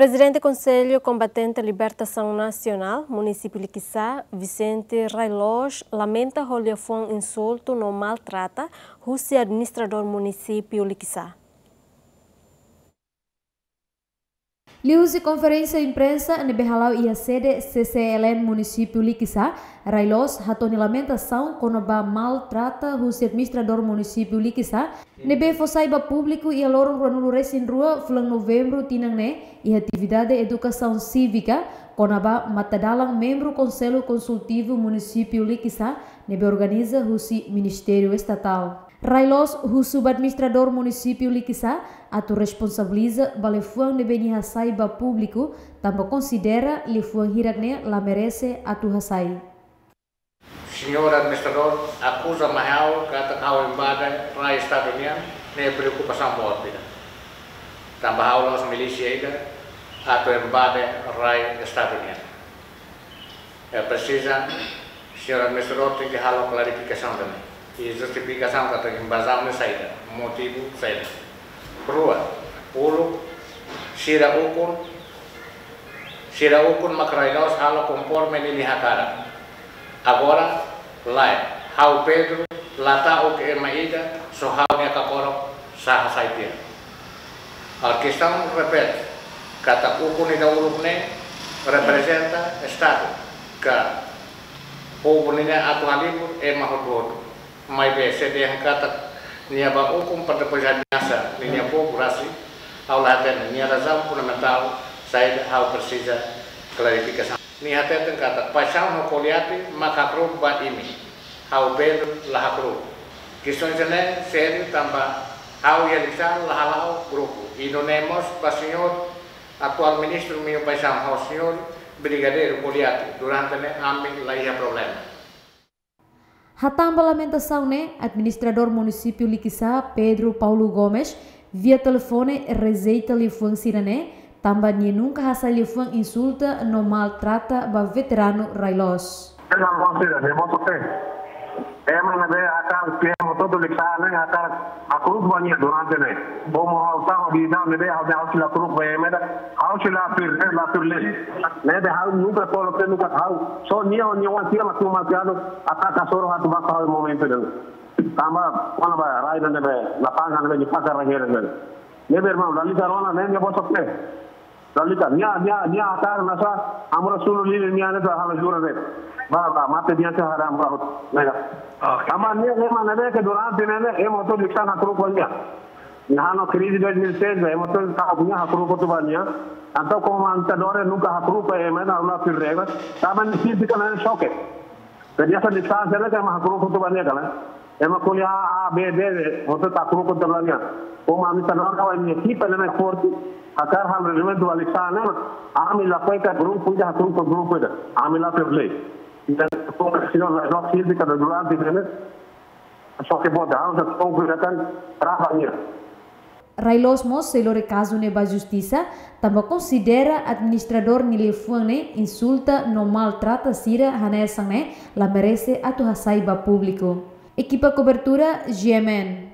Presidente do Conselho Combatente Libertação Nacional, município de Quissá, Vicente Railos, lamenta o insulto no maltrata o administrador município de Quissá. Liusi conferência imprensa ne behalau ia sede CCLN município Likisa, Railos hatoni lamentação quando ba maltrata o administrador município Likisa, nebe fosaiba público ia lorong ranulu resin rua fulang novembro tinang ne e atividade educação cívica quando ba matadalang membro conselho consultivo município Likisa, nebe organiza o ministério estatal. Railos, o subadministrador município Likisa, atu responsabiliza balefuang de beni hasai ba público, também considera lifuang hirakne la merece atu hasai. Senhor administrador, acusa Mahal kata kau embada rai Estado União, ne preocupação boa. Também aulas milícia ida, atu embada rai Estado União. É precisa, senhor administrador, tem que halau clarificação também e justificação contra a invasão não saída, motivo saída. Kedua, ulu sira ukun sira ukun makrainos halo conforme lilihatara. Agora, lá, hau Pedro, lata o que é maída, sohaunya kakorok, sahasaitia. Alquistão repete, kata ukun ida urupne, representa estado, ka, ukun ida atualibur, e mahudbodu mai bese de hakata nia ba ukum pada pegadasa nia po kurasi. Au laten nia razam puna mental saya au persija klarifikasi. Nia ten kata pasal no koliati maka ba ini hau bel lah kru kisah jene seri tambah hau yang bisa lah lau grupu inonemos pasinyor actual ministro meu paisão ho senhor brigadeiro koliati durante ne ambi la ia problema Hatang lamentação né, administrador município Liquissá, Pedro Paulo Gomes, via telefone receita lhe né, também nunca hasa lhe insulta no maltrata ba veterano Railos. έμενα δε ακάρ πιέμω τότε λεξά ανέ ακάρ ακρούς βανία δωράντε νε. Όμω αυτά ο διδάω με δε αυτά αυτή λα κρούς βαία μέτα αυτή λα πυρ δε λα πυρ λες. Ναι δε αυτή νούπε πόλο πέ νούκα θάου. Σο νία ο νιόν τία μα κούμα πιάνω ακά τα σώρο χα του βάστα αυτή μόμεντε νε. Κάμα πάνω πάνω ράιδε νε να πάνω νε νιπάκα ραγέρε νε. Ναι δε ρμάω. Lanjutkan, nya nya nya atar nasa amra sulu ni nya ne ta hala jura de. Ba ba mate nya ta haram ba hot. Nega. Ama nya ne ma ne ke duran tine ne e moto likta na kru kolnya. Nahano krizi de ni se de moto ta bunya hakru ko to banya. Anta ko ma anta dore nu ka hakru ko e me na ula fil rega. Ta ban si dik na shoke. Te nya sa dikta se ne ka ma hakru ko to banya kala. E ma ko ya a be de moto ta hakru ko to banya. Ko ma mi ta na ka wa ni ki pele me forti. Akar hal reglamento liksa ne ami la ko ka grupo ja hakru ko grupo da ami la fil dan penghasilan nog física durante né? só que bodal da concluíram trabalhar Railos Mos, selore caso neba justiça, também considera administrador nilefune insulta no maltrata sira hanesang ne la merece atu hasaiba público. Equipa cobertura GMN.